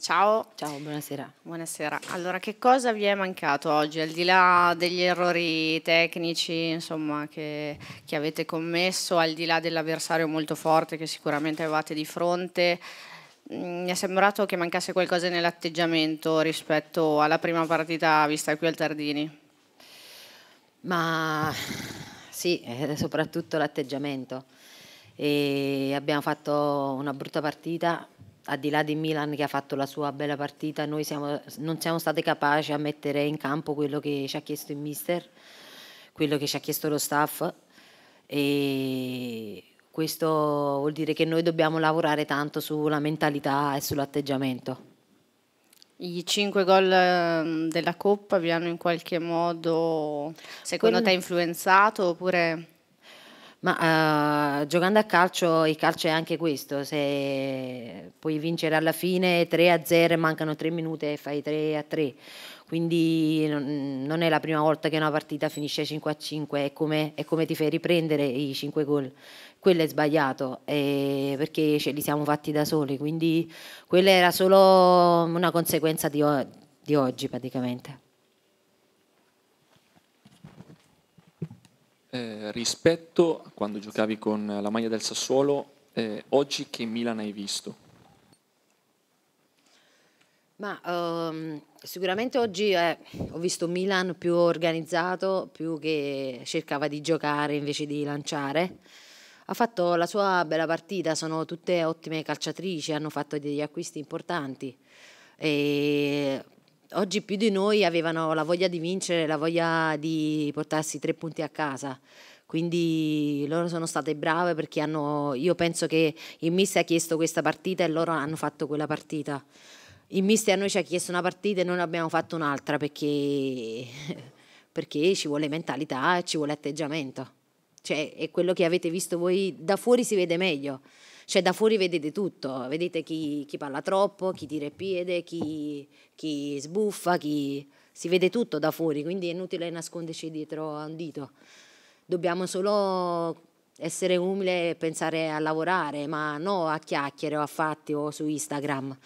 Ciao. Ciao, buonasera. Buonasera. Allora, che cosa vi è mancato oggi, al di là degli errori tecnici insomma, che, che avete commesso, al di là dell'avversario molto forte che sicuramente avevate di fronte? Mm, mi è sembrato che mancasse qualcosa nell'atteggiamento rispetto alla prima partita vista qui al Tardini. Ma sì, soprattutto l'atteggiamento. E abbiamo fatto una brutta partita, al di là di Milan che ha fatto la sua bella partita, noi siamo, non siamo stati capaci a mettere in campo quello che ci ha chiesto il mister, quello che ci ha chiesto lo staff e questo vuol dire che noi dobbiamo lavorare tanto sulla mentalità e sull'atteggiamento. I cinque gol ehm, della Coppa vi hanno in qualche modo, secondo Quello... te, influenzato oppure... Ma uh, giocando a calcio, il calcio è anche questo, se puoi vincere alla fine 3 a 0 mancano 3 minuti e fai 3 a 3, quindi non, è la prima volta che una partita finisce 5 a 5, è come, è come ti fai riprendere i 5 gol, quello è sbagliato eh, perché ce li siamo fatti da soli, quindi quella era solo una conseguenza di, di oggi praticamente. Eh, rispetto a quando giocavi con la maglia del Sassuolo, eh, oggi che Milan hai visto? Ma um, sicuramente oggi eh, ho visto Milan più organizzato, più che cercava di giocare invece di lanciare. Ha fatto la sua bella partita, sono tutte ottime calciatrici, hanno fatto degli acquisti importanti. E oggi più di noi avevano la voglia di vincere, la voglia di portarsi tre punti a casa. Quindi loro sono state brave perché hanno, io penso che il mister ha chiesto questa partita e loro hanno fatto quella partita. Il mister a noi ci ha chiesto una partita e noi abbiamo fatto un'altra perché, perché ci vuole mentalità ci vuole atteggiamento. Cioè, è quello che avete visto voi, da fuori si vede meglio. Cioè da fuori vedete tutto, vedete chi, chi parla troppo, chi tira il piede, chi, chi sbuffa, chi... si vede tutto da fuori, quindi è inutile nasconderci dietro a un dito. Dobbiamo solo essere umili e pensare a lavorare, ma non a chiacchiere o a fatti o su Instagram,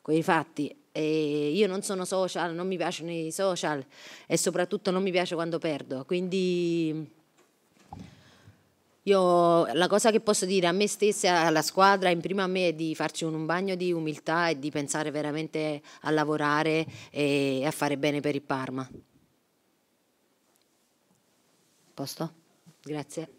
con i fatti. E io non sono social, non mi piacciono i social e soprattutto non mi piace quando perdo, quindi io la cosa che posso dire a me stessa e alla squadra, in prima a me, è di farci un, un bagno di umiltà e di pensare veramente a lavorare e a fare bene per il Parma. Posto? Grazie.